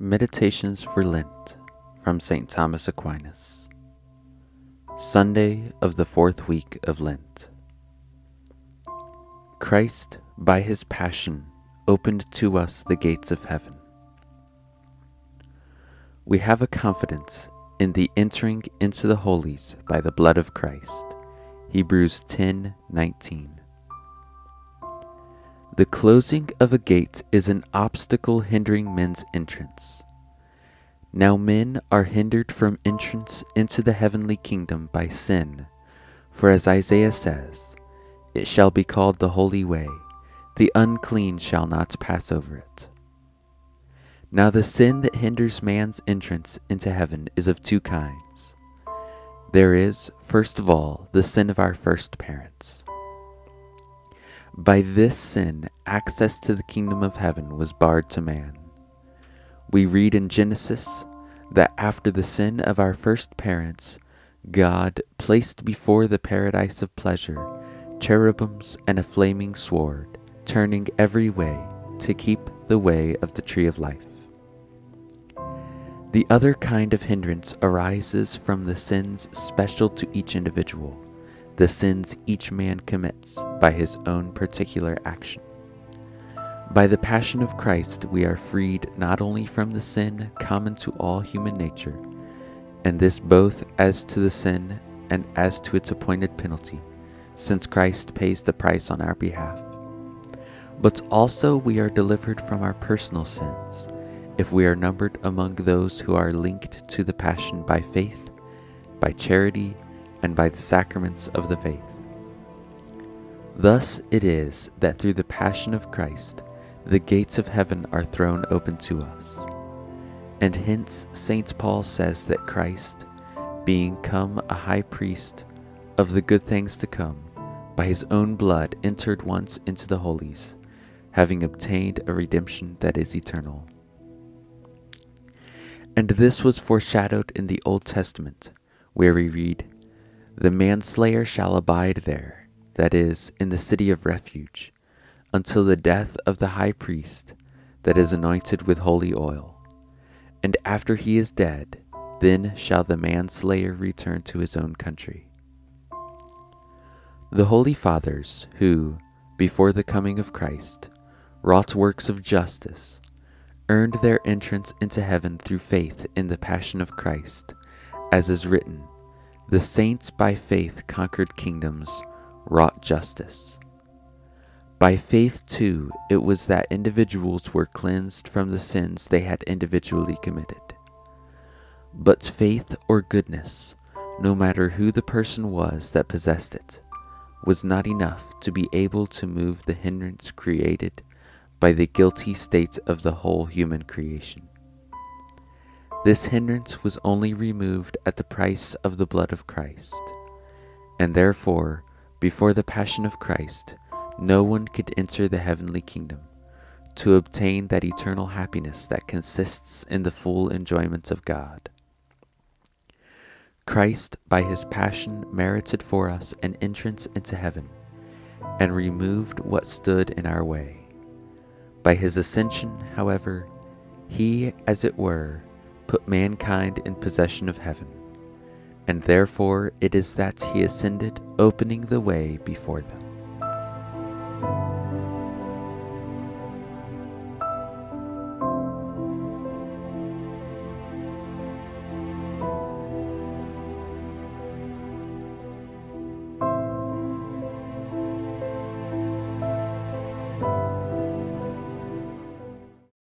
Meditations for Lent from St. Thomas Aquinas. Sunday of the fourth week of Lent. Christ, by his passion, opened to us the gates of heaven. We have a confidence in the entering into the holies by the blood of Christ. Hebrews 10:19. The closing of a gate is an obstacle hindering men's entrance. Now men are hindered from entrance into the heavenly kingdom by sin, for as Isaiah says, It shall be called the holy way, the unclean shall not pass over it. Now the sin that hinders man's entrance into heaven is of two kinds. There is, first of all, the sin of our first parents. By this sin, access to the kingdom of heaven was barred to man. We read in Genesis that after the sin of our first parents, God placed before the paradise of pleasure cherubims and a flaming sword, turning every way to keep the way of the tree of life. The other kind of hindrance arises from the sins special to each individual the sins each man commits by his own particular action. By the passion of Christ, we are freed not only from the sin common to all human nature, and this both as to the sin and as to its appointed penalty, since Christ pays the price on our behalf, but also we are delivered from our personal sins if we are numbered among those who are linked to the passion by faith, by charity, and by the sacraments of the faith. Thus it is that through the passion of Christ, the gates of heaven are thrown open to us. And hence St. Paul says that Christ, being come a high priest of the good things to come, by his own blood entered once into the holies, having obtained a redemption that is eternal. And this was foreshadowed in the Old Testament, where we read, the manslayer shall abide there, that is, in the city of refuge, until the death of the high priest that is anointed with holy oil. And after he is dead, then shall the manslayer return to his own country. The Holy Fathers, who, before the coming of Christ, wrought works of justice, earned their entrance into heaven through faith in the passion of Christ, as is written the saints by faith conquered kingdoms, wrought justice. By faith, too, it was that individuals were cleansed from the sins they had individually committed. But faith or goodness, no matter who the person was that possessed it, was not enough to be able to move the hindrance created by the guilty state of the whole human creation. This hindrance was only removed at the price of the blood of Christ. And therefore, before the passion of Christ, no one could enter the heavenly kingdom to obtain that eternal happiness that consists in the full enjoyment of God. Christ, by his passion, merited for us an entrance into heaven and removed what stood in our way. By his ascension, however, he, as it were, put mankind in possession of heaven, and therefore it is that he ascended, opening the way before them.